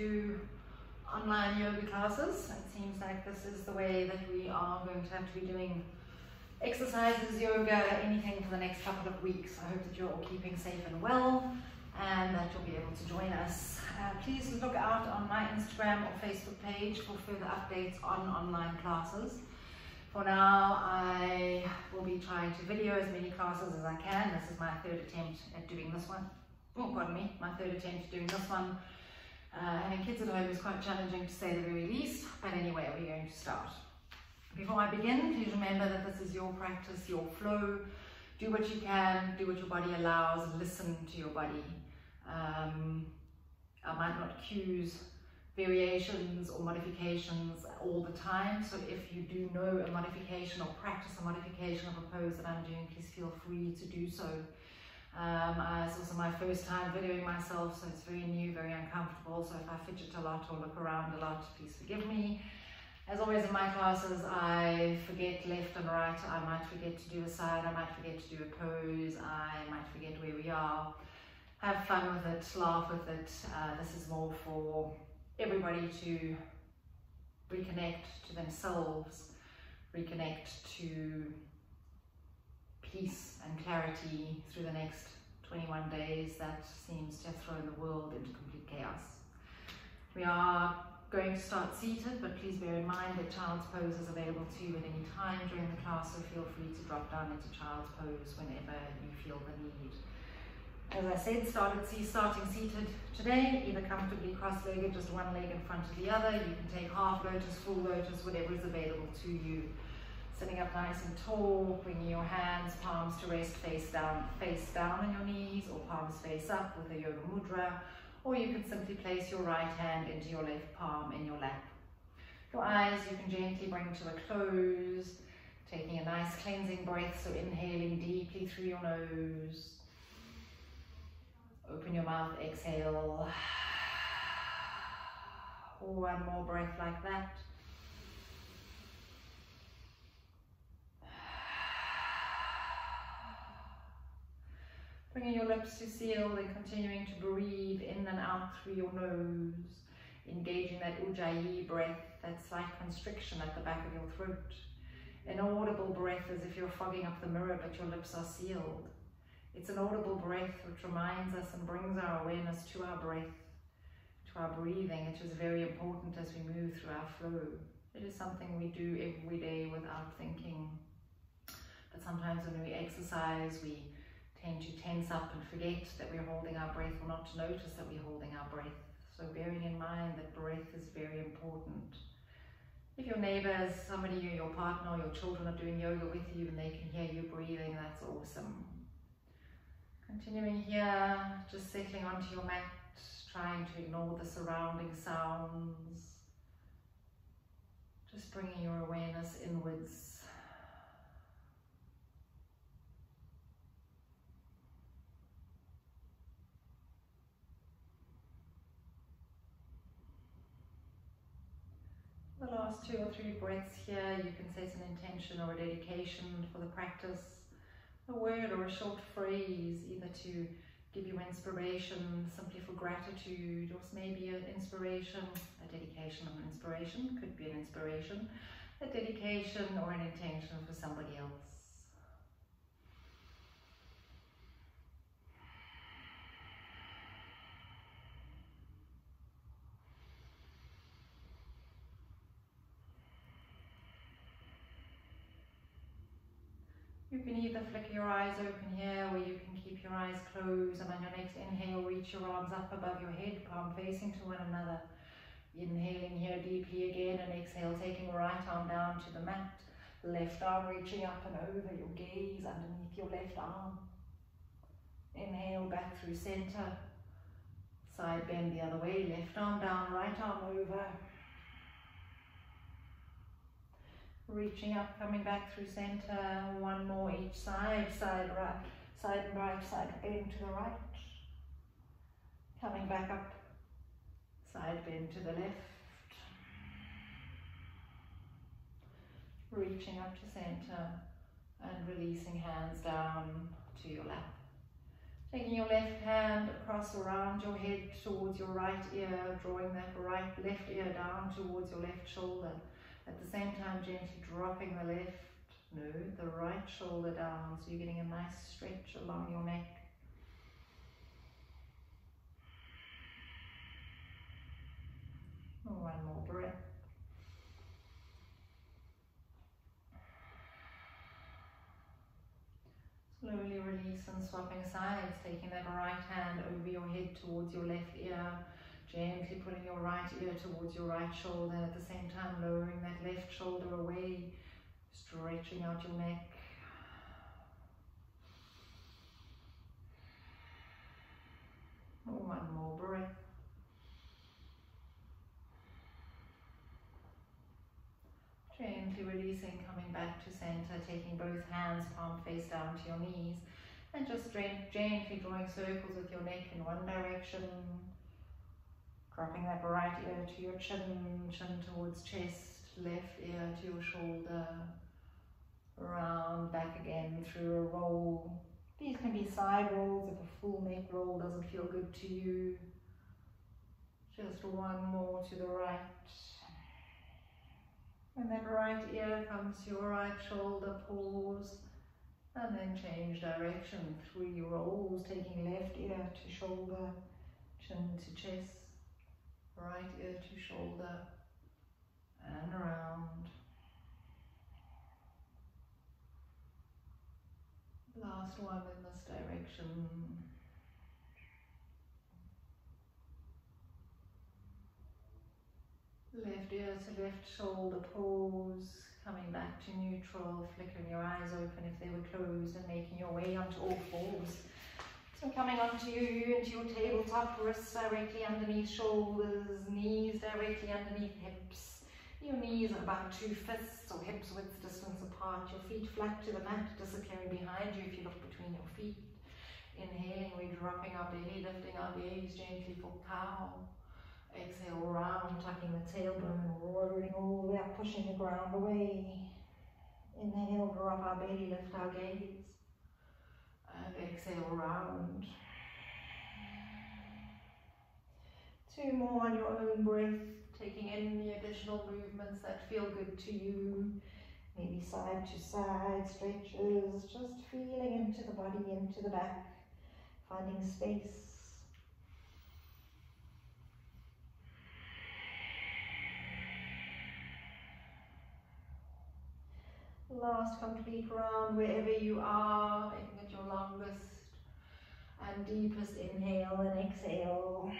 to online yoga classes. It seems like this is the way that we are going to have to be doing exercises, yoga, anything for the next couple of weeks. I hope that you're all keeping safe and well and that you'll be able to join us. Uh, please look out on my Instagram or Facebook page for further updates on online classes. For now, I will be trying to video as many classes as I can. This is my third attempt at doing this one. Oh, pardon me, my third attempt at doing this one. Uh, having kids at home is quite challenging to say the very least, but anyway, we're going to start. Before I begin, please remember that this is your practice, your flow. Do what you can, do what your body allows, and listen to your body. Um, I might not cues variations or modifications all the time. So if you do know a modification or practice a modification of a pose that I'm doing, please feel free to do so. Um, uh, it's also my first time videoing myself, so it's very new, very uncomfortable. So if I fidget a lot or look around a lot, please forgive me. As always in my classes, I forget left and right. I might forget to do a side, I might forget to do a pose, I might forget where we are. Have fun with it, laugh with it. Uh, this is more for everybody to reconnect to themselves, reconnect to peace and clarity through the next 21 days that seems to have thrown the world into complete chaos. We are going to start seated, but please bear in mind that child's pose is available to you at any time during the class, so feel free to drop down into child's pose whenever you feel the need. As I said, started starting seated today, either comfortably cross-legged, just one leg in front of the other. You can take half lotus, full lotus, whatever is available to you. Sitting up nice and tall, bringing your hands, palms to rest face down, face down on your knees, or palms face up with a yoga mudra, or you can simply place your right hand into your left palm in your lap. Your eyes you can gently bring to a close, taking a nice cleansing breath, so inhaling deeply through your nose, Open your mouth, exhale. One more breath like that. Bringing your lips to seal and continuing to breathe in and out through your nose. Engaging that ujjayi breath, that slight constriction at the back of your throat. An audible breath as if you're fogging up the mirror but your lips are sealed. It's an audible breath which reminds us and brings our awareness to our breath, to our breathing, which is very important as we move through our flow. It is something we do every day without thinking. But sometimes when we exercise, we tend to tense up and forget that we're holding our breath or not to notice that we're holding our breath. So bearing in mind that breath is very important. If your neighbors, somebody, your partner or your children are doing yoga with you and they can hear you breathing, that's awesome. Continuing here, just settling onto your mat, trying to ignore the surrounding sounds. Just bringing your awareness inwards. The last two or three breaths here, you can set an intention or a dedication for the practice a word or a short phrase, either to give you inspiration, simply for gratitude, or maybe an inspiration, a dedication of an inspiration, could be an inspiration, a dedication or an intention for somebody else. You can either flick your eyes open here or you can keep your eyes closed and on your next inhale reach your arms up above your head, palm facing to one another. Inhaling here deeply again and exhale, taking right arm down to the mat. Left arm reaching up and over, your gaze underneath your left arm. Inhale back through center. Side bend the other way, left arm down, right arm over. reaching up, coming back through center, one side right, side and right, side bend to the right, coming back up, side bend to the left, reaching up to center and releasing hands down to your lap. Taking your left hand across around your head towards your right ear, drawing that right left ear down towards your left shoulder. At the same time, gently dropping the left, no, the right shoulder down, so you're getting a nice stretch along your neck. One more breath. Slowly release and swapping sides, taking that right hand over your head towards your left ear, gently putting your right ear towards your right shoulder, at the same time lowering that left shoulder away, stretching out your neck. One more breath. Gently releasing, coming back to center, taking both hands palm face down to your knees and just gently drawing circles with your neck in one direction. Dropping that right ear to your chin, chin towards chest, left ear to your shoulder. Round back again through a roll. These can be side rolls if a full neck roll doesn't feel good to you. Just one more to the right. And then right ear comes to your right shoulder, pause, and then change direction. Three rolls, taking left ear to shoulder, chin to chest, right ear to shoulder, and around. Last one in this direction. Left ear to left shoulder pause, coming back to neutral, flickering your eyes open if they were closed and making your way onto all fours. So coming onto you, into your tabletop, wrists directly underneath shoulders, knees directly underneath hips. Your knees are about two fists or hips width distance apart. Your feet flat to the mat, disappearing behind you if you look between your feet. Inhaling, we're dropping our belly, lifting our gaze gently for cow. Exhale, round, tucking the tailbone rolling all the way up, pushing the ground away. Inhale, drop our belly, lift our gaze. And exhale, round. Two more on your own breath, taking in the additional movements that feel good to you. Maybe side to side stretches, just feeling into the body, into the back, finding space. Last complete round wherever you are, making it your longest and deepest inhale and exhale.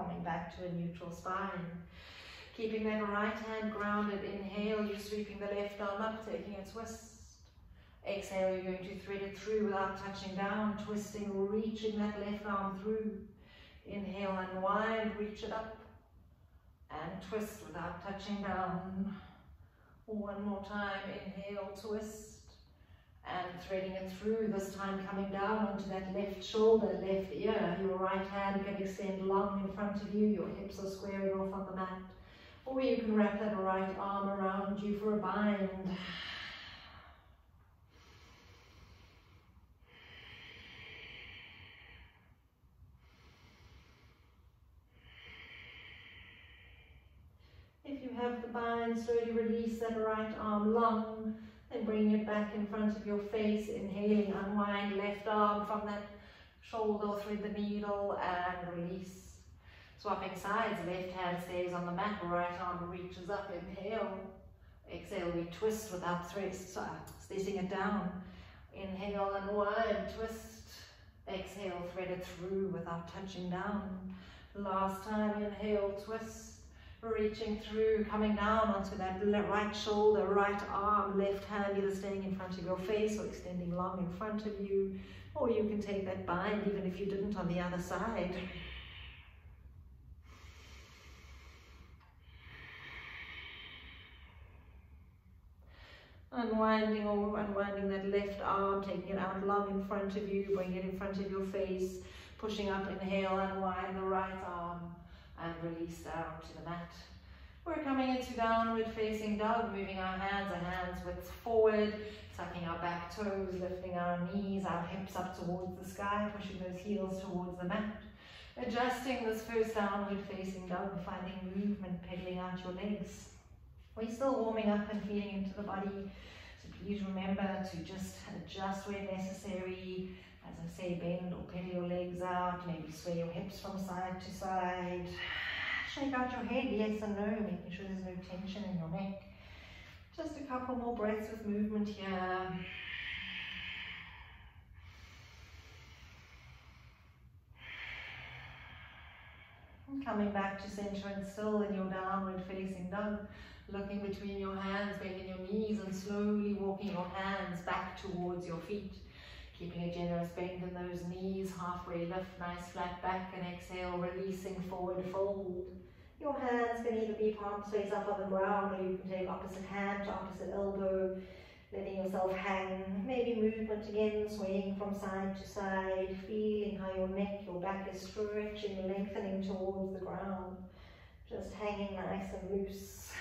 Coming back to a neutral spine. Keeping that right hand grounded. Inhale, you're sweeping the left arm up, taking a twist. Exhale, you're going to thread it through without touching down, twisting, reaching that left arm through. Inhale, unwind, reach it up. And twist without touching down. One more time, inhale, twist, and threading it through, this time coming down onto that left shoulder, left ear. Your right hand can extend long in front of you, your hips are squaring off on the mat. Or you can wrap that right arm around you for a bind. If you have the bind, slowly release that right arm long and bring it back in front of your face. Inhaling, unwind left arm from that shoulder, thread the needle and release. Swapping sides, left hand stays on the mat, right arm reaches up, inhale. Exhale, we twist without thread, sticking it down. Inhale, unwind, twist. Exhale, thread it through without touching down. Last time, inhale, twist reaching through, coming down onto that right shoulder, right arm, left hand either staying in front of your face or extending long in front of you. Or you can take that bind even if you didn't on the other side. Unwinding or unwinding that left arm, taking it out long in front of you, bring it in front of your face, pushing up, inhale, unwind the right arm and release down to the mat. We're coming into downward facing dog, moving our hands, our hands width forward, tucking our back toes, lifting our knees, our hips up towards the sky, pushing those heels towards the mat. Adjusting this first downward facing dog, finding movement, pedaling out your legs. We're still warming up and feeling into the body, so please remember to just adjust where necessary. As I say, bend or pedal your legs out, maybe sway your hips from side to side. Shake out your head, yes and no, making sure there's no tension in your neck. Just a couple more breaths with movement here. And coming back to center and still in your downward facing dog. Looking between your hands, bending your knees and slowly walking your hands back towards your feet. Keeping a generous bend in those knees, halfway lift, nice flat back and exhale, releasing forward fold. Your hands can either be palms face up on the ground or you can take opposite hand to opposite elbow, letting yourself hang. Maybe movement again, swaying from side to side, feeling how your neck, your back is stretching, lengthening towards the ground. Just hanging nice and loose.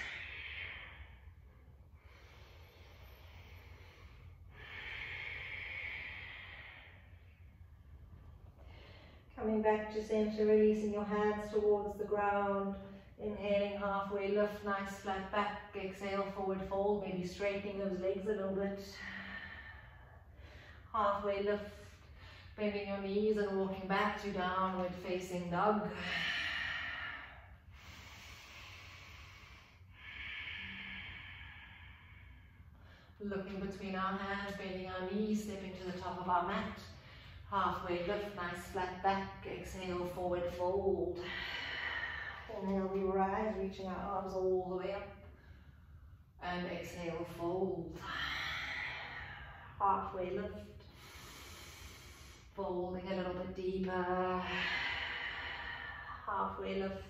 Coming back to center, releasing your hands towards the ground. Inhaling halfway lift, nice flat back. Exhale, forward fold, maybe straightening those legs a little bit. Halfway lift, bending your knees and walking back to downward facing dog. Looking between our hands, bending our knees, stepping to the top of our mat. Halfway lift, nice flat back. Exhale, forward fold. Inhale, we rise, reaching our arms all the way up. And exhale, fold. Halfway lift. Folding a little bit deeper. Halfway lift.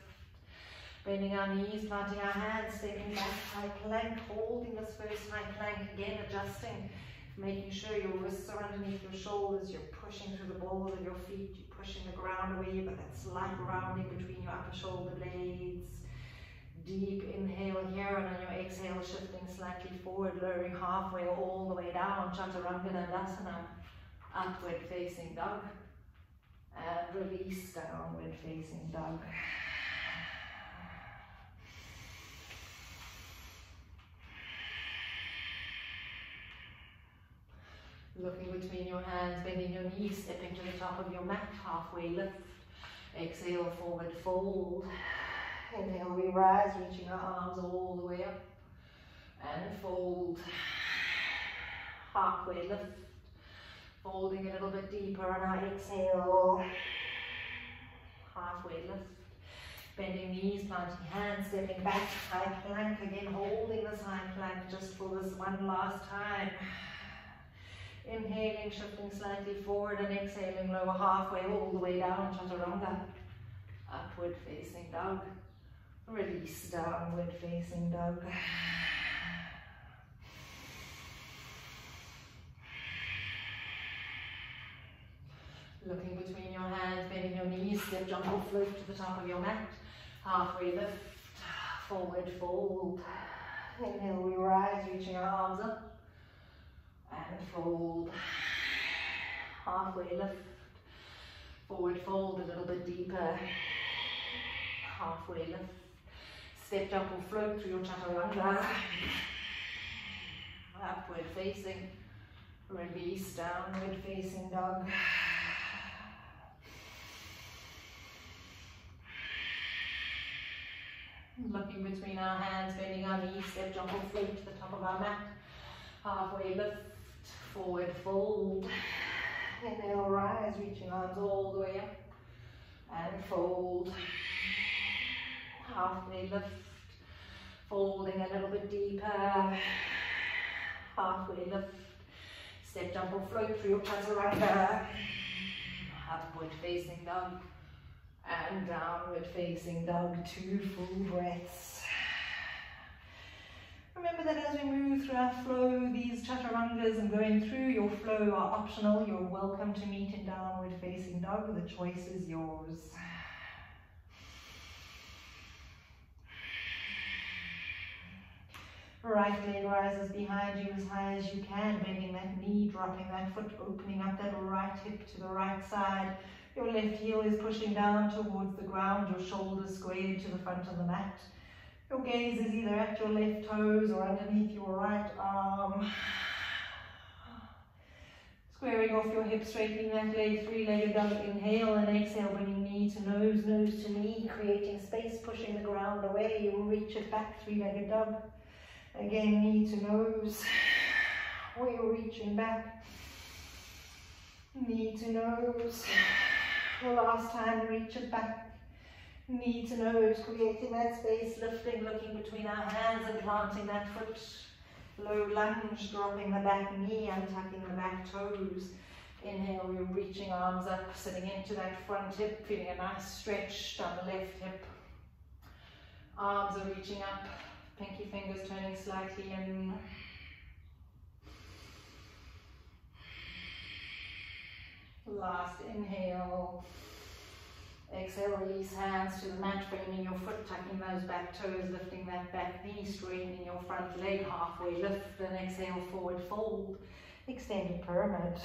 Bending our knees, planting our hands, stepping back, high plank, holding this first high plank again, adjusting making sure your wrists are underneath your shoulders, you're pushing through the balls of your feet, you're pushing the ground away, but that slight rounding between your upper shoulder blades. Deep inhale here, and on your exhale, shifting slightly forward, lowering halfway all the way down, Chaturanga Dandasana, upward facing dog, and release downward facing dog. Looking between your hands, bending your knees, stepping to the top of your mat, halfway lift. Exhale, forward fold. Inhale, we rise, reaching our arms all the way up. And fold. Halfway lift. Folding a little bit deeper on our exhale. Halfway lift. Bending knees, planting hands, stepping back, high plank again, holding this high plank just for this one last time. Inhaling, shifting slightly forward and exhaling, lower halfway all the way down, chaturanga. Upward facing dog. Release, downward facing dog. Looking between your hands, bending your knees, step, jump or float to the top of your mat. Halfway lift, forward fold. Inhale, we rise, reaching our arms up and fold. Halfway lift. Forward fold a little bit deeper. Halfway lift. Step jump or float through your chaturanga. Upward facing. Release, downward facing dog. Looking between our hands, bending our knees, step jump or float to the top of our mat. Halfway lift forward fold. Inhale, rise, reaching arms all the way up. And fold. Halfway lift. Folding a little bit deeper. Halfway lift. Step, jump or float through your chaturanga. Upward facing dog. And downward facing dog. Two full breaths. Remember that as we move through our flow, these chaturangas and going through your flow are optional. You're welcome to meet in downward facing dog. The choice is yours. Right leg rises behind you as high as you can, bending that knee, dropping that foot, opening up that right hip to the right side. Your left heel is pushing down towards the ground, your shoulders squared to the front of the mat. Your gaze is either at your left toes or underneath your right arm. Squaring off your hips, straightening that leg, three-legged dog. Inhale and exhale, bringing knee to nose, nose to knee, creating space, pushing the ground away. You reach it back, three-legged dog. Again, knee to nose. We're reaching back. Knee to nose. The last time, reach it back. Knee to nose, creating that space, lifting, looking between our hands and planting that foot. Low lunge, dropping the back knee, untucking the back toes. Inhale, we're reaching arms up, sitting into that front hip, feeling a nice stretch down the left hip. Arms are reaching up, pinky fingers turning slightly in. Last inhale. Exhale, release hands to the mat, bringing your foot, tucking those back toes, lifting that back knee, straightening your front leg, halfway lift, and exhale, forward fold, extended pyramid.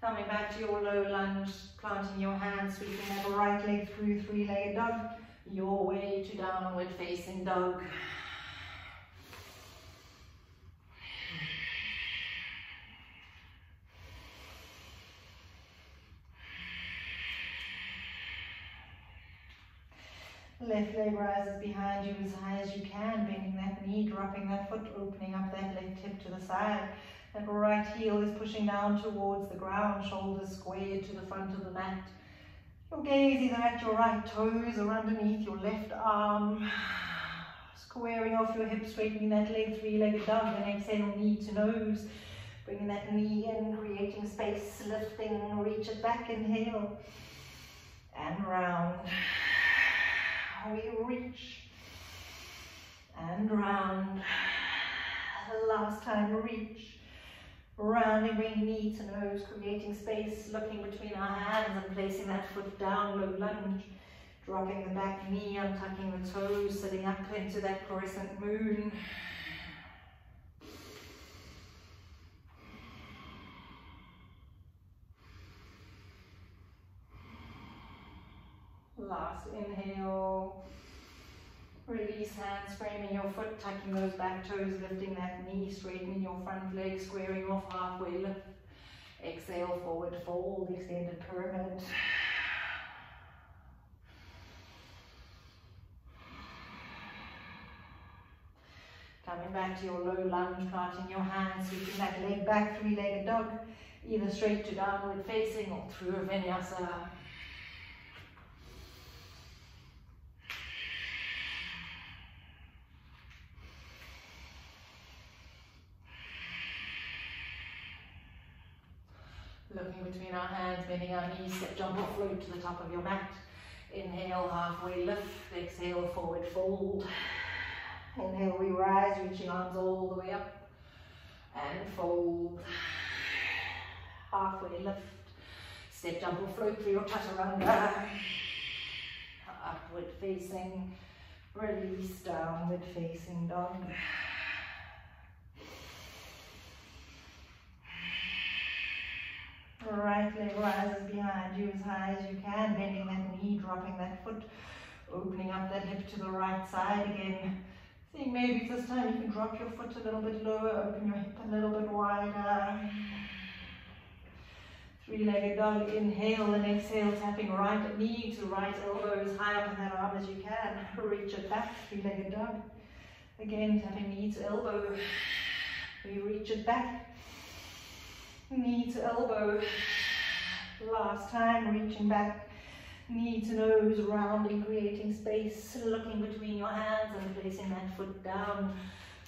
Coming back to your low lunge, planting your hands, sweeping that right leg through three-legged dog, your way to downward facing dog. Left leg rises behind you as high as you can, bending that knee, dropping that foot, opening up that left hip to the side. That right heel is pushing down towards the ground, shoulders squared to the front of the mat. Your gaze either at your right toes or underneath your left arm. Squaring off your hips, straightening that leg, three-legged dog, and exhale, knee to nose. Bringing that knee in, creating space, lifting, reach it back, inhale, and round we reach and round. Last time, reach. Rounding, bring knee to nose, creating space, looking between our hands and placing that foot down, low lunge. Dropping the back knee, untucking the toes, sitting up into that crescent moon. Last inhale. Release hands, framing your foot, tucking those back toes, lifting that knee, straightening your front leg, squaring off halfway lift. Exhale, forward fold, extended pyramid. Coming back to your low lunge, planting your hands, sweeping that leg back, three-legged dog, either straight to downward facing or through a vinyasa. Looking between our hands, bending our knees, step, jump or float to the top of your mat. Inhale, halfway lift. Exhale, forward fold. Inhale, we rise, reaching arms all the way up. And fold. Halfway lift. Step, jump or float through your chaturanga. Upward facing. Release, downward facing dog. Right leg rises behind you as high as you can, bending that knee, dropping that foot, opening up that hip to the right side again. Seeing maybe this time you can drop your foot a little bit lower, open your hip a little bit wider. Three-legged dog, inhale and exhale, tapping right knee to right elbow as high up in that arm as you can. Reach it back, three-legged dog. Again, tapping knee to elbow. We reach it back knee to elbow. Last time, reaching back, knee to nose, rounding, creating space, looking between your hands and placing that foot down.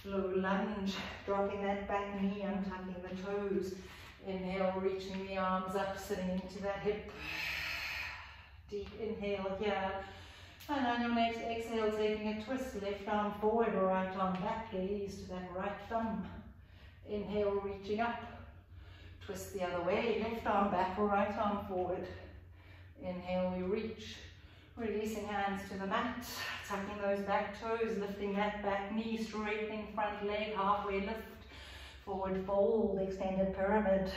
Low lunge, dropping that back knee, untucking the toes. Inhale, reaching the arms up, sitting into that hip. Deep inhale here. And on your next exhale, taking a twist, left arm forward, right arm back, gaze to that right thumb. Inhale, reaching up. Twist the other way, left arm back or right arm forward. Inhale, we reach. Releasing hands to the mat, tucking those back toes, lifting that back knee, straightening front leg, halfway lift, forward fold, extended pyramid.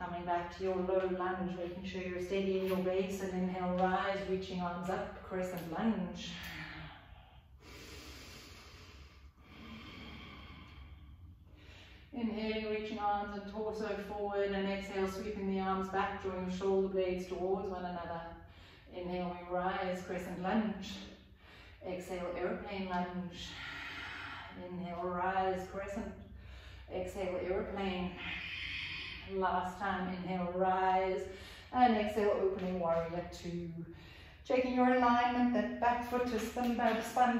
Coming back to your low lunge, making sure you're steady in your base and inhale, rise, reaching arms up, crescent lunge. Inhaling, reaching arms and torso forward and exhale, sweeping the arms back, drawing shoulder blades towards one another. Inhale, we rise, crescent lunge. Exhale, airplane lunge. Inhale, rise, crescent. Exhale, airplane. Last time, inhale, rise. And exhale, opening warrior two. Checking your alignment, that back foot is spun, spun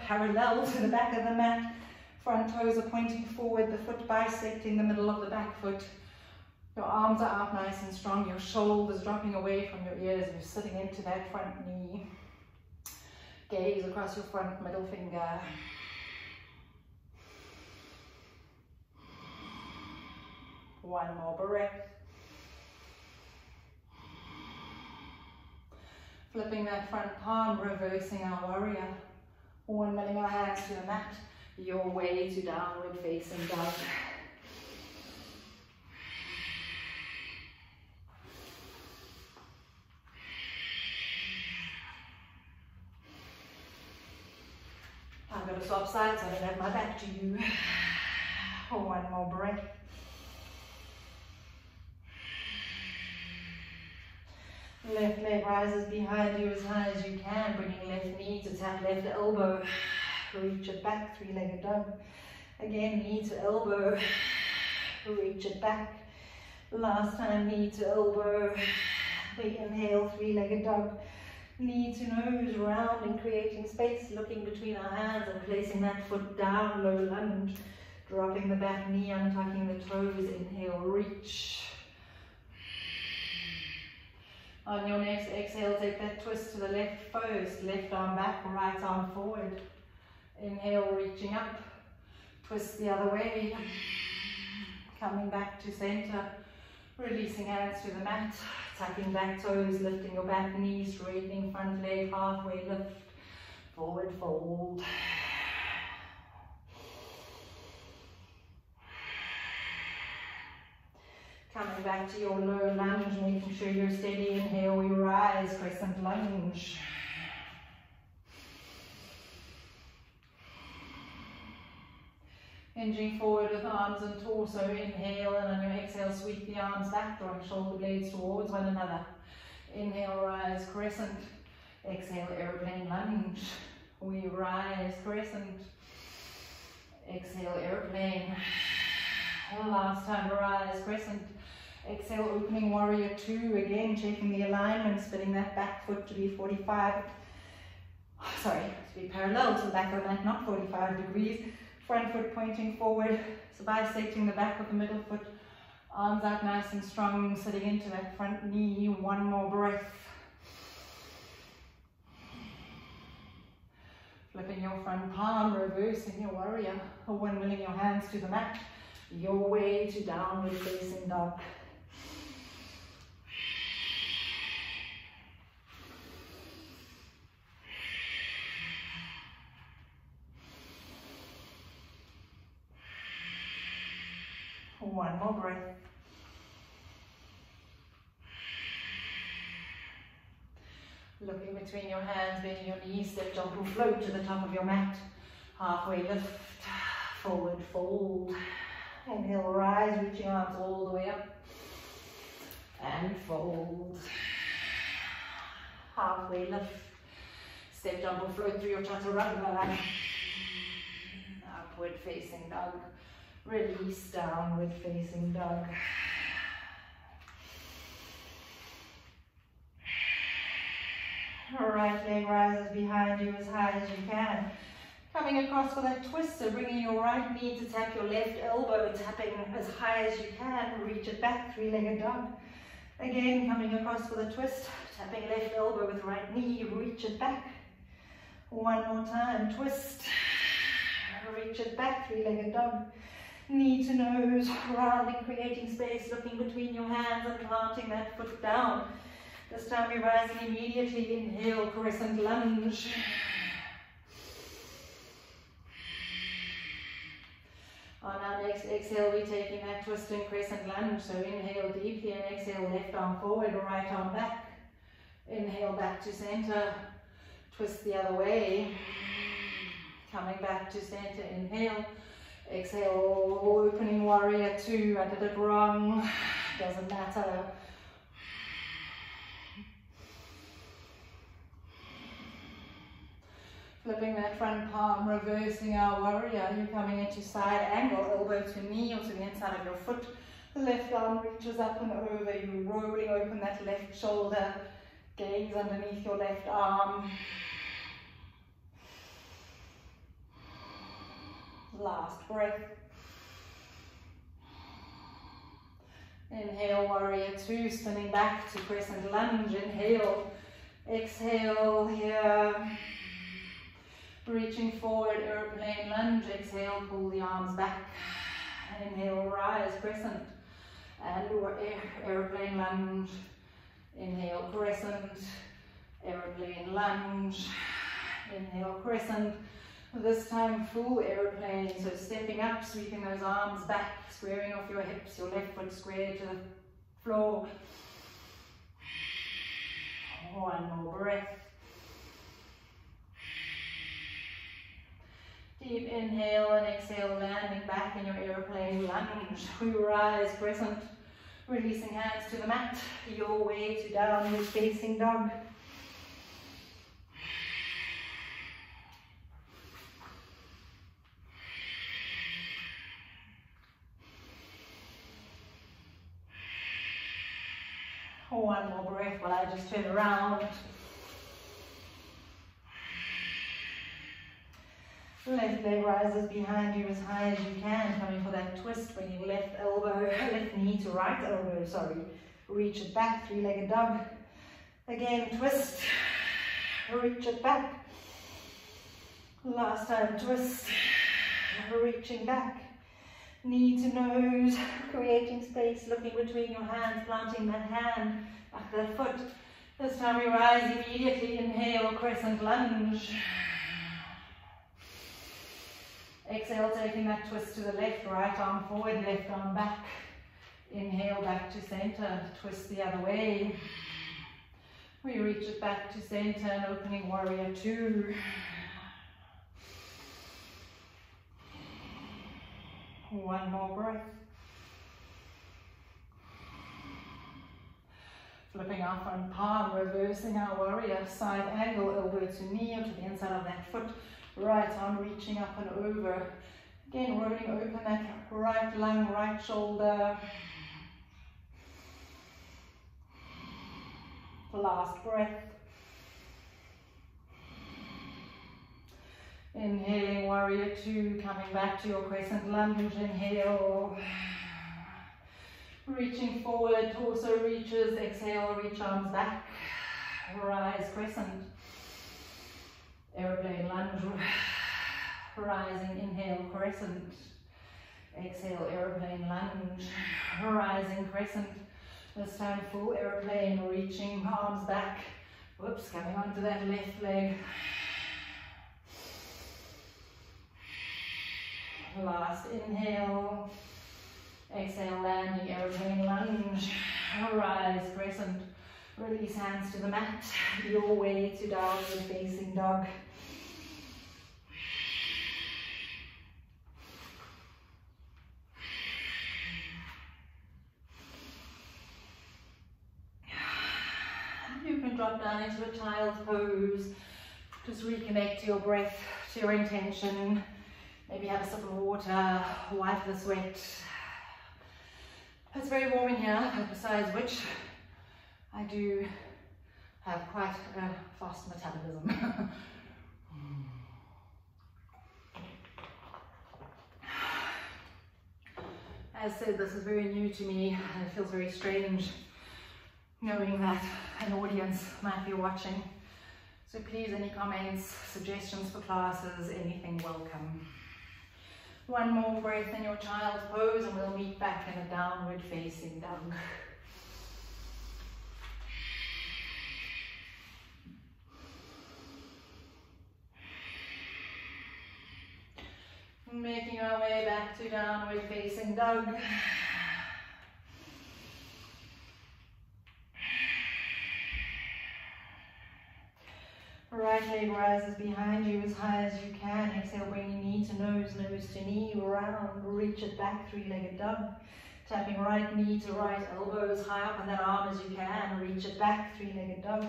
parallel to the back of the mat. Front toes are pointing forward, the foot bisecting the middle of the back foot. Your arms are out nice and strong, your shoulders dropping away from your ears, and you're sitting into that front knee. Gaze across your front middle finger. One more breath. Flipping that front palm, reversing our warrior. One milling our hands to the mat your way to downward facing dog. I'm going to swap sides, I'm to have my back to you. Oh, one more breath. Left leg rises behind you as high as you can, bringing left knee to tap left elbow reach it back, three-legged dog. Again, knee to elbow, reach it back. Last time, knee to elbow. Big inhale, three-legged dog. Knee to nose, rounding, creating space, looking between our hands and placing that foot down, low lunge. Dropping the back knee, untucking the toes, inhale, reach. On your next exhale, take that twist to the left first, left arm back, right arm forward. Inhale, reaching up. Twist the other way. Coming back to center. Releasing hands to the mat. Tucking back toes, lifting your back knees, straightening front leg, halfway lift. Forward fold. Coming back to your low lunge, making sure you're steady. Inhale, we rise, crescent lunge. Hinging forward with arms and torso, inhale, and on your exhale, sweep the arms back, drawing shoulder blades towards one another. Inhale, rise, crescent. Exhale, airplane lunge. We rise, crescent. Exhale, airplane. Last time, rise, crescent. Exhale, opening warrior two. Again, checking the alignment, spinning that back foot to be 45. Sorry, to be parallel to the back of the mat, not 45 degrees front foot pointing forward, so bisecting the back of the middle foot, arms out nice and strong, sitting into that front knee, one more breath. Flipping your front palm, reversing your warrior, or your hands to the mat, your way to downward facing dog. One more breath. Looking between your hands, bending your knees, step, jump or float to the top of your mat. Halfway lift, forward fold. Inhale, rise, reaching arms all the way up. And fold. Halfway lift. Step, jump or float through your chaturanga. Upward facing dog. Release downward facing dog. Right leg rises behind you as high as you can. Coming across for that twister, bringing your right knee to tap your left elbow, tapping as high as you can, reach it back, three-legged dog. Again, coming across for the twist, tapping left elbow with right knee, reach it back. One more time, twist, reach it back, three-legged dog. Knee to nose, rounding, creating space, looking between your hands and planting that foot down. This time we're rising immediately, inhale, crescent lunge. On our next exhale, we're taking that twisting crescent lunge. So inhale deeply and exhale, left arm forward, right arm back. Inhale back to center, twist the other way. Coming back to center, inhale. Exhale, opening warrior two. I did it wrong, doesn't matter. Flipping that front palm, reversing our warrior. You're coming into side angle, elbow to knee or to the inside of your foot. Left arm reaches up and over. You're rolling open that left shoulder. Gaze underneath your left arm. Last breath. Inhale, warrior two, spinning back to crescent lunge. Inhale, exhale here. Reaching forward, airplane lunge. Exhale, pull the arms back. Inhale, rise, crescent. And airplane lunge. Inhale, crescent. Airplane lunge. Inhale, crescent. This time, full airplane. So stepping up, sweeping those arms back, squaring off your hips, your left foot square to the floor. One more breath. Deep inhale and exhale, landing back in your airplane lunge. We rise, crescent, releasing hands to the mat, your way to downward facing dog. Oh, one more breath while I just turn around. Left leg rises behind you as high as you can, coming for that twist, when bringing left elbow, left knee to right elbow, sorry. Reach it back, three-legged dog. Again, twist, reach it back. Last time, twist, reaching back. Knee to nose, creating space, looking between your hands, planting that hand, back that foot. This time we rise immediately, inhale, crescent lunge. Exhale, taking that twist to the left, right arm forward, left arm back. Inhale back to center, twist the other way. We reach it back to center and opening warrior two. One more breath. Flipping our front palm, reversing our warrior, side angle, elbow to knee or to the inside of that foot. Right arm reaching up and over. Again, rolling open that right lung, right shoulder. Last breath. Inhaling warrior two, coming back to your crescent lunge. Inhale. Reaching forward, torso reaches. Exhale, reach arms back. Rise, crescent aeroplane lunge, rising, inhale, crescent, exhale, aeroplane lunge, rising, crescent, this time full aeroplane, reaching arms back, whoops, coming onto that left leg, last inhale, exhale, landing, aeroplane lunge, rise, crescent, release hands to the mat, your way to downward facing dog. You can drop down into a child's pose. Just reconnect to your breath, to your intention. Maybe have a sip of water, wipe the sweat. It's very warm in here, besides which I do have quite a fast metabolism. As said, this is very new to me and it feels very strange knowing that an audience might be watching. So please, any comments, suggestions for classes, anything welcome. One more breath in your child's pose and we'll meet back in a downward facing dog. Making our way back to downward facing dog. Right leg rises behind you as high as you can. Exhale, bring your knee to nose, nose to knee, round, reach it back, three-legged dog. Tapping right knee to right elbow as high up and that arm as you can. Reach it back, three-legged dog.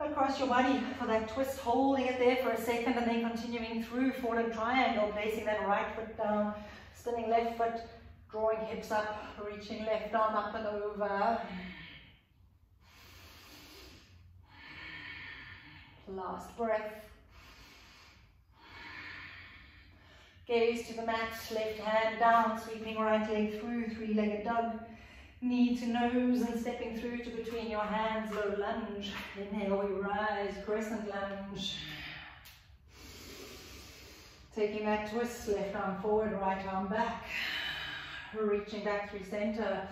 Across your body for that twist, holding it there for a second and then continuing through forward triangle, placing that right foot down, spinning left foot, drawing hips up, reaching left arm up and over. Last breath. Gaze to the mat, left hand down, sweeping right leg through, three-legged dog. Knee to nose and stepping through to between your hands, low lunge. Inhale, we rise, crescent lunge. Taking that twist, left arm forward, right arm back. Reaching back through center.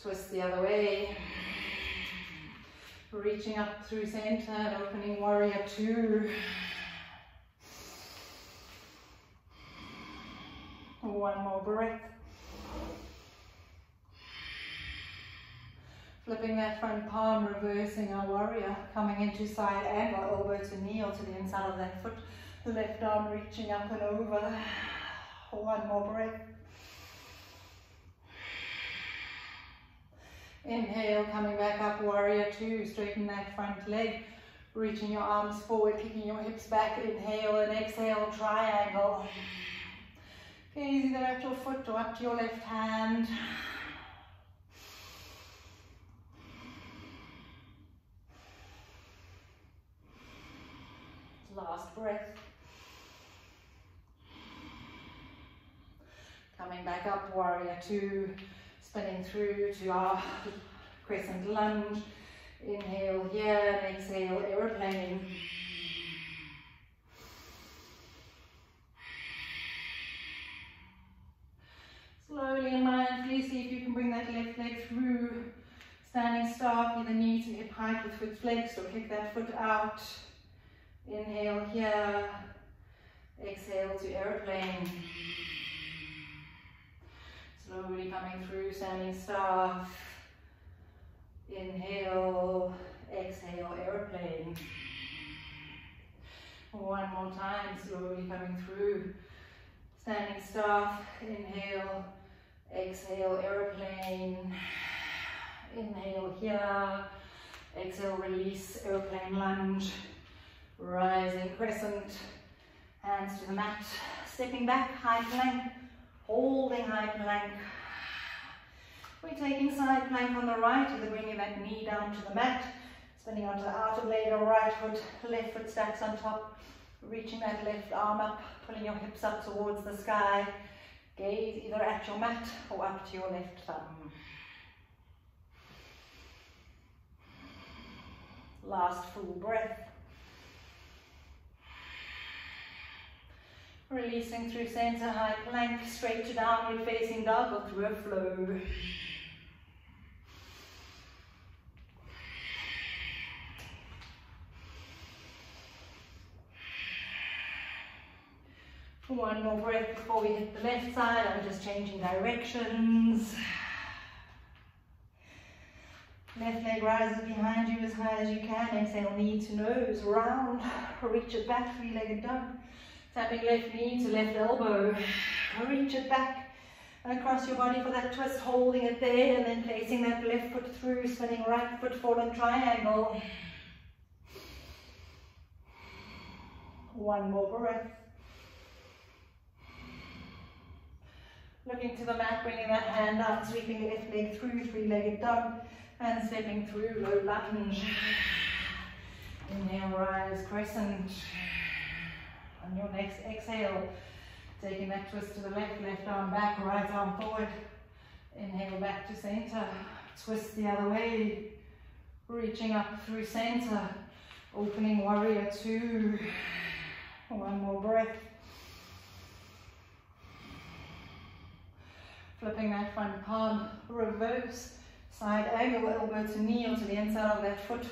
Twist the other way. Reaching up through center and opening warrior two. One more breath. Flipping that front palm, reversing our warrior, coming into side angle, elbow to knee or to the inside of that foot. The left arm reaching up and over. One more breath. Inhale, coming back up, warrior two, straighten that front leg, reaching your arms forward, kicking your hips back, inhale and exhale, triangle. Gaze either at your foot or up to your left hand. Last breath. Coming back up, warrior two spinning through to our crescent lunge. Inhale here and exhale, aeroplane. Slowly and mindfully see if you can bring that left leg through. Standing staff, either knee to hip height with foot flexed or kick that foot out. Inhale here, exhale to aeroplane. Slowly coming through, standing staff. Inhale, exhale, aeroplane. One more time, slowly coming through. Standing staff, inhale, exhale, aeroplane. Inhale here, exhale, release, aeroplane lunge. Rising crescent, hands to the mat, stepping back, high plank, holding high plank. We're taking side plank on the right, either bringing that knee down to the mat, spinning onto the outer blade right foot, left foot stacks on top, reaching that left arm up, pulling your hips up towards the sky. Gaze either at your mat or up to your left thumb. Last full breath. Releasing through center high plank, straight to downward facing dog or through a flow. One more breath before we hit the left side. I'm just changing directions. Left leg rises behind you as high as you can. Exhale, knee to nose, round. Reach it back, three-legged dog. Tapping left knee to left elbow. Reach it back and across your body for that twist, holding it there and then placing that left foot through, spinning right foot forward in triangle. One more breath. Looking to the mat, bringing that hand up, sweeping left leg through, three-legged dog, and stepping through, low lunge. Inhale, rise, crescent. On your next exhale, taking that twist to the left, left arm back, right arm forward. Inhale back to center, twist the other way, reaching up through center, opening warrior two. One more breath. Flipping that front palm, reverse, side angle, elbow to knee or to the inside of that foot.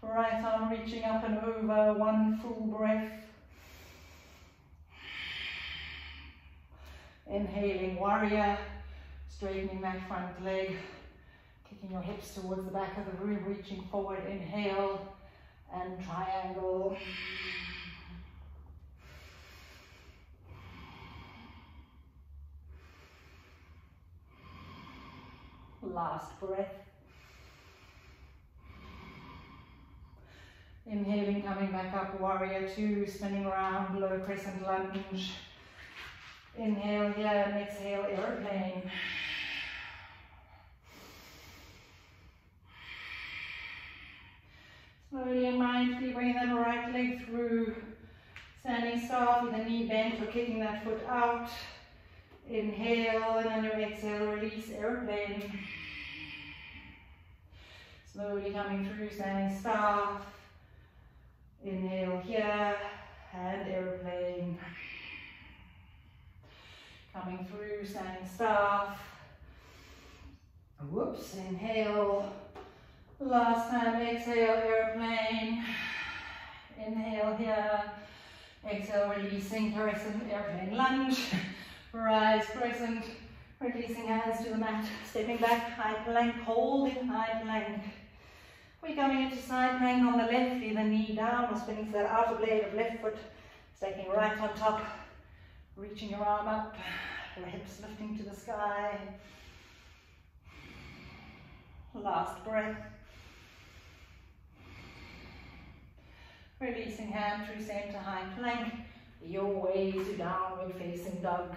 Right arm reaching up and over, one full breath. Inhaling warrior, straightening that front leg, kicking your hips towards the back of the room, reaching forward, inhale, and triangle. Last breath. Inhaling, coming back up, warrior two, spinning around, low crescent lunge. Inhale here and exhale, airplane. Slowly and mindfully bring that right leg through. Standing staff with the knee bent or kicking that foot out. Inhale and on your exhale release airplane. Slowly coming through standing staff. Inhale here and airplane. Coming through standing staff. Whoops, inhale. Last time, exhale, airplane. Inhale here. Exhale, releasing, crescent, airplane lunge. Rise, crescent. Releasing hands to the mat. Stepping back, high plank, holding high plank. We're coming into side plank on the left, either knee down or spinning to that outer blade of left foot. Stepping right on top. Reaching your arm up. Your hips lifting to the sky. Last breath. Releasing hand through center high plank. Your way to downward facing dog.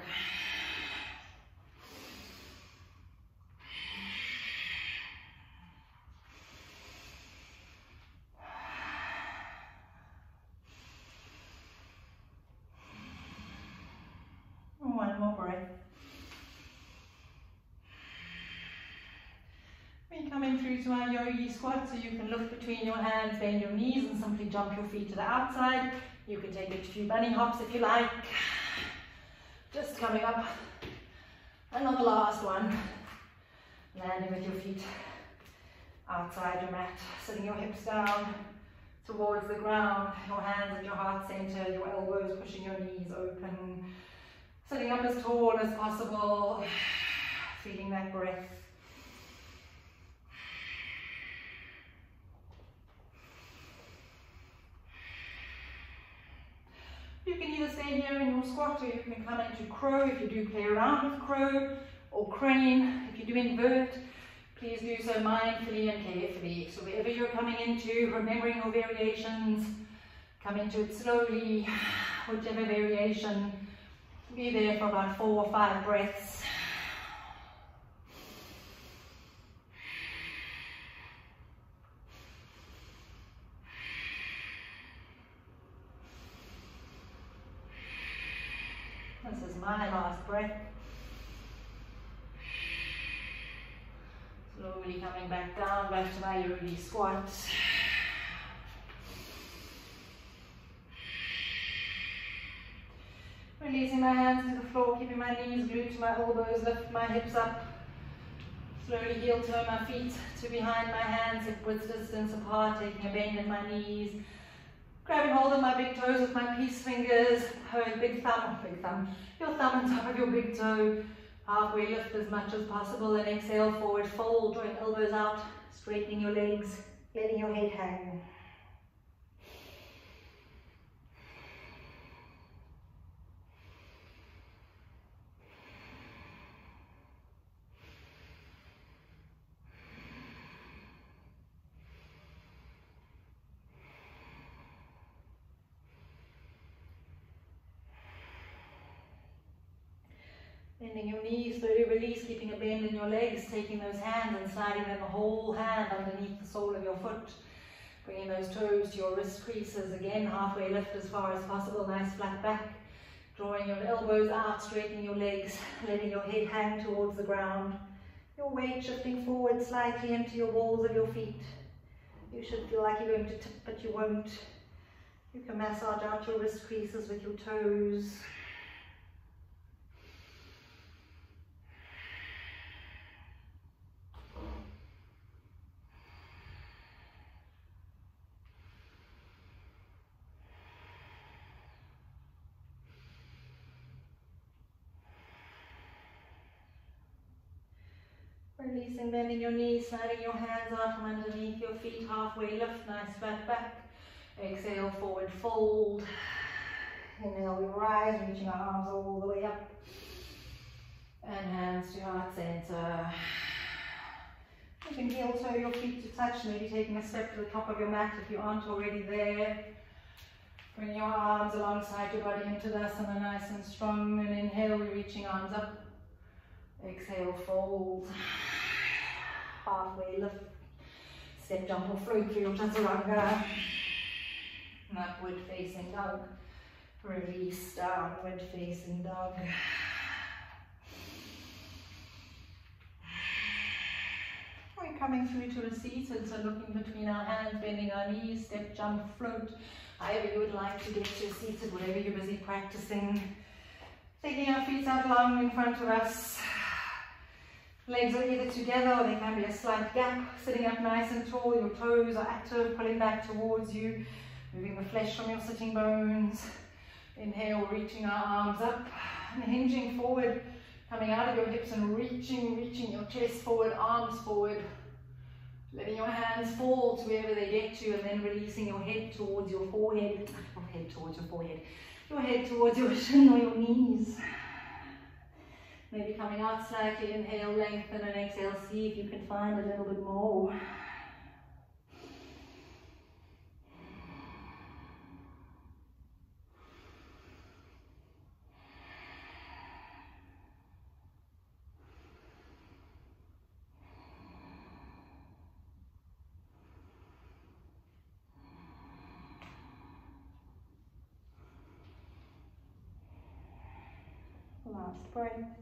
One more breath. We're coming through to our yogi squat, so you can look between your hands, bend your knees, and simply jump your feet to the outside. You can take a few bunny hops if you like. Just coming up. And on the last one, landing with your feet outside your mat, sitting your hips down towards the ground, your hands at your heart center, your elbows pushing your knees open, sitting up as tall as possible, feeling that breath. You can either stay here in your squat or you can come into crow if you do play around with crow or crane. If you do invert, please do so mindfully and carefully. So wherever you're coming into, remembering your variations, come into it slowly, whichever variation. Be there for about four or five breaths. This is my last breath. Slowly coming back down, back to my yogi squat. Releasing my hands to the floor, keeping my knees glued to my elbows, lift my hips up. Slowly heel turn my feet to behind my hands, hip width distance apart, taking a bend in my knees. Grabbing hold of my big toes with my peace fingers, hold big thumb, big thumb, your thumb on top of your big toe. Halfway lift as much as possible and exhale forward, fold, joint elbows out, straightening your legs, letting your head hang. Bending your knees, slowly release, keeping a bend in your legs, taking those hands and sliding them the whole hand underneath the sole of your foot. Bringing those toes to your wrist creases. Again, halfway lift as far as possible, nice flat back. Drawing your elbows out, straightening your legs, letting your head hang towards the ground. Your weight shifting forward slightly into your balls of your feet. You should feel like you're going to tip, but you won't. You can massage out your wrist creases with your toes. Bending your knees, sliding your hands out from underneath your feet, halfway lift, nice flat back. Exhale, forward fold. Inhale, we rise, reaching our arms all the way up. And hands to heart center. You can heel toe your feet to touch, maybe taking a step to the top of your mat if you aren't already there. Bring your arms alongside your body into Tadasana, nice and strong. And inhale, we're reaching arms up. Exhale, fold. Halfway lift. Step jump or float through your chaturanga. Upward facing dog. Release, downward facing dog. We're coming through to a seated, so looking between our hands, bending our knees, step, jump, float. However you would like to get to a seated, whatever you're busy practicing. Taking our feet out long in front of us. Legs are either together or there can be a slight gap. Sitting up nice and tall, your toes are active, pulling back towards you. Moving the flesh from your sitting bones. Inhale, reaching our arms up and hinging forward, coming out of your hips and reaching, reaching your chest forward, arms forward. Letting your hands fall to wherever they get to and then releasing your head towards your forehead, your head towards your forehead, your head towards your shin or your knees. Maybe coming out slightly, inhale, lengthen and exhale, see if you can find a little bit more. Last breath.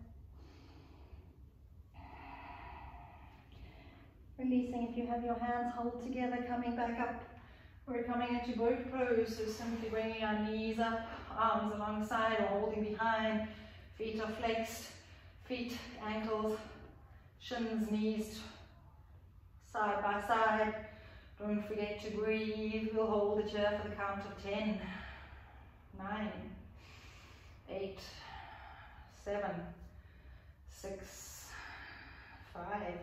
If you have your hands hold together, coming back up. We're coming into boat pose, so simply bringing our knees up, arms alongside or holding behind. Feet are flexed, feet, ankles, shins, knees, side by side. Don't forget to breathe. We'll hold it here for the count of 10, 9, 8, seven, six, five,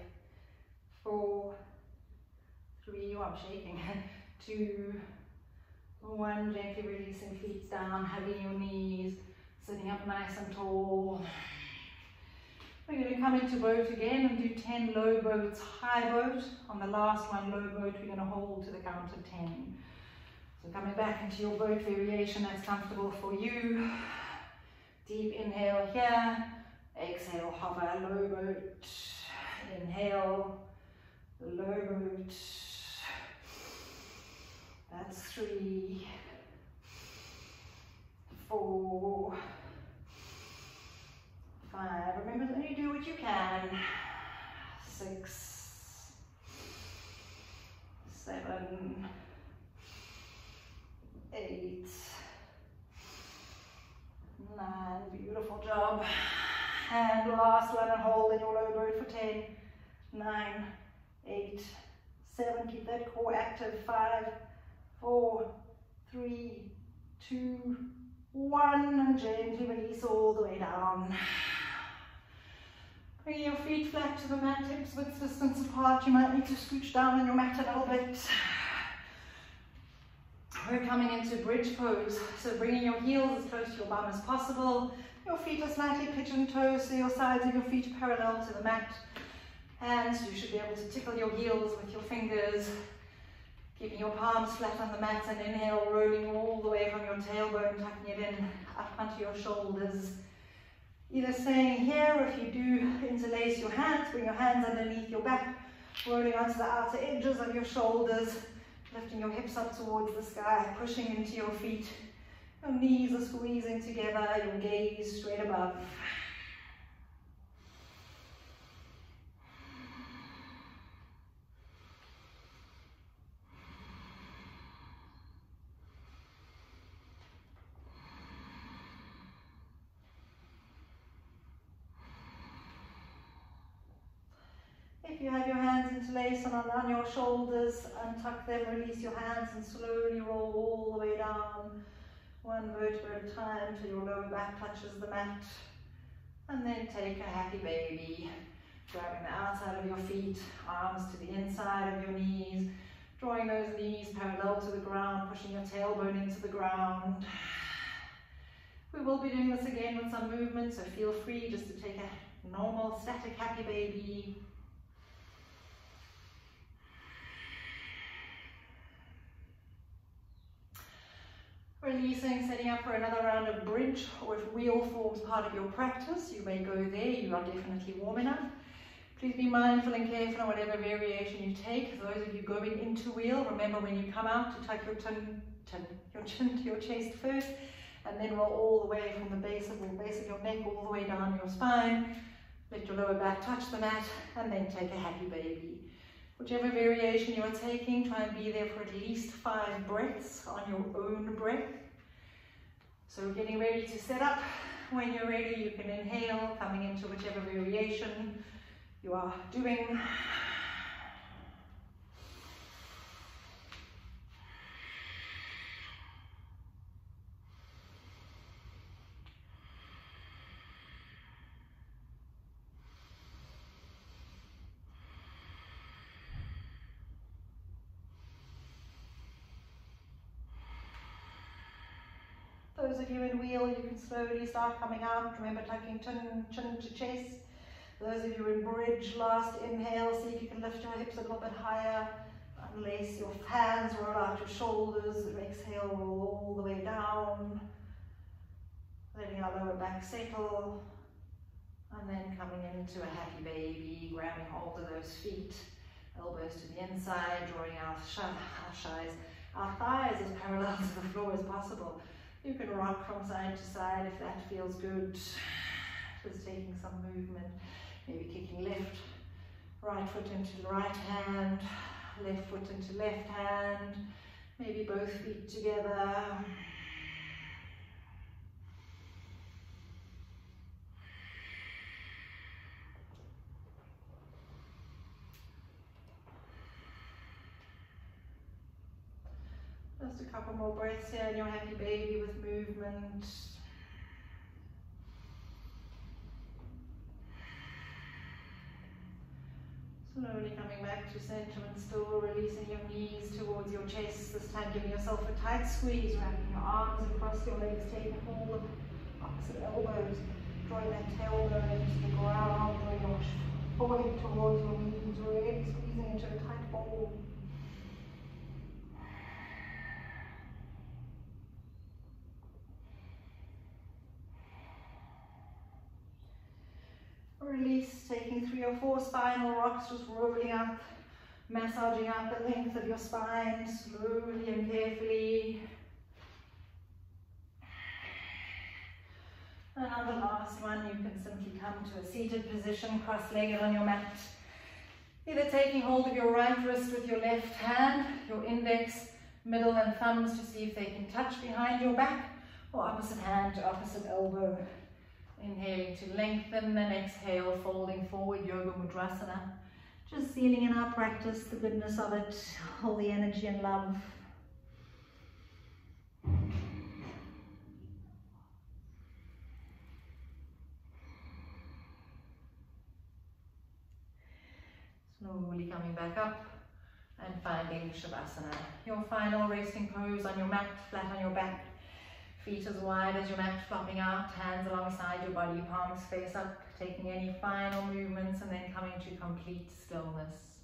four, three, oh, I'm shaking, two, one, gently releasing feet down, hugging your knees, sitting up nice and tall. We're going to come into boat again and do 10 low boats, high boat. On the last one, low boat, we're going to hold to the count of 10. So coming back into your boat variation that's comfortable for you. Deep inhale here. Exhale, hover, low boat. Inhale, low boat. That's three, four, five. Remember that you do what you can. Six, seven, eight, nine, beautiful job. And last one and hold in your low boat for 10, nine, eight, seven, keep that core active, five, four, three, two, one, and gently release all the way down. Bring your feet flat to the mat, hips width distance apart. You might need to scooch down on your mat a little bit. We're coming into bridge pose. So bringing your heels as close to your bum as possible. Your feet are slightly pigeon toes, so your sides of your feet are parallel to the mat. Hands, you should be able to tickle your heels with your fingers. Keeping your palms flat on the mat and inhale, rolling all the way from your tailbone, tucking it in up onto your shoulders. Either staying here, or if you do interlace your hands, bring your hands underneath your back, rolling onto the outer edges of your shoulders, Lifting your hips up towards the sky, pushing into your feet. Your knees are squeezing together, your gaze straight above. If you have your hands interlaced and on, your shoulders, untuck them, release your hands and slowly roll all the way down, one vertebra at a time till your lower back touches the mat. And then take a happy baby. Grabbing the outside of your feet, arms to the inside of your knees, drawing those knees parallel to the ground, pushing your tailbone into the ground. We will be doing this again with some movement, so feel free just to take a normal static happy baby. Releasing, setting up for another round of bridge, or if wheel forms part of your practice, you may go there, you are definitely warm enough. Please be mindful and careful on whatever variation you take. Those of you going into wheel, remember when you come out to tuck your chin, chin, your chin to your chest first, and then roll all the way from the base of the base of your neck all the way down your spine. Let your lower back touch the mat, and then take a happy baby. Whichever variation you are taking, try and be there for at least five breaths on your own breath. So we're getting ready to set up. When you're ready, you can inhale, coming into whichever variation you are doing. Those you can slowly start coming out. Remember tucking chin, chin to chest. Those of you in bridge, last inhale, see if you can lift your hips a little bit higher. Unlace your hands, roll out your shoulders. Exhale, roll all the way down. Letting our lower back settle. And then coming into a happy baby, grabbing hold of those feet. Elbows to the inside, drawing our, thighs, our thighs as parallel to the floor as possible. You can rock from side to side if that feels good. Just taking some movement. Maybe kicking left, right foot into the right hand, left foot into left hand. Maybe both feet together. Just a couple more breaths here and your happy baby with movement. Slowly coming back to center and still releasing your knees towards your chest. This time giving yourself a tight squeeze, wrapping your arms across your legs, taking hold of opposite elbows, drawing that tailbone into the ground, drawing your forehead towards your knees, really squeezing into a tight ball. Release, taking three or four spinal rocks, just rolling up, massaging out the length of your spine, slowly and carefully. Another last one, you can simply come to a seated position, cross-legged on your mat. Either taking hold of your right wrist with your left hand, your index, middle and thumbs to see if they can touch behind your back, or opposite hand to opposite elbow. Inhaling to lengthen and exhale, folding forward, Yoga Mudrasana. Just feeling in our practice the goodness of it, all the energy and love. Slowly coming back up and finding Shavasana. Your final resting pose on your mat, flat on your back. Feet as wide as your mat flopping out, hands alongside your body, palms face up, taking any final movements and then coming to complete stillness.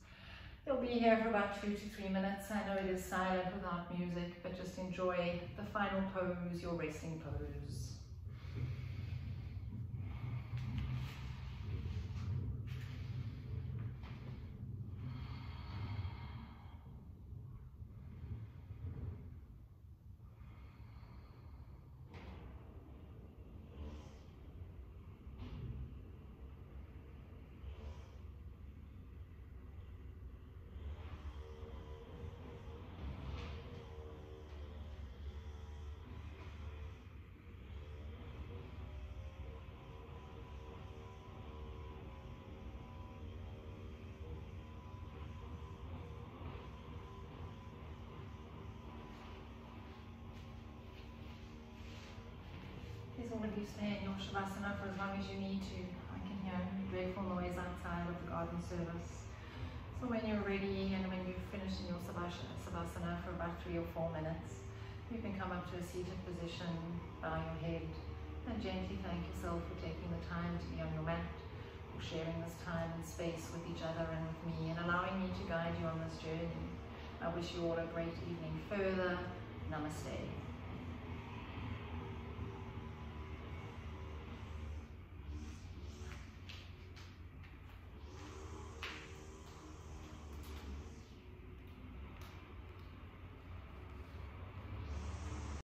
You'll be here for about two to three minutes. I know it is silent without music, but just enjoy the final pose, your resting pose. Please all of you stay in your Shavasana for as long as you need to. I can hear dreadful noise outside of the garden service. So when you're ready and when you've finished in your Savasana for about three or four minutes, you can come up to a seated position, bow your head, and gently thank yourself for taking the time to be on your mat, for sharing this time and space with each other and with me, and allowing me to guide you on this journey. I wish you all a great evening further. Namaste.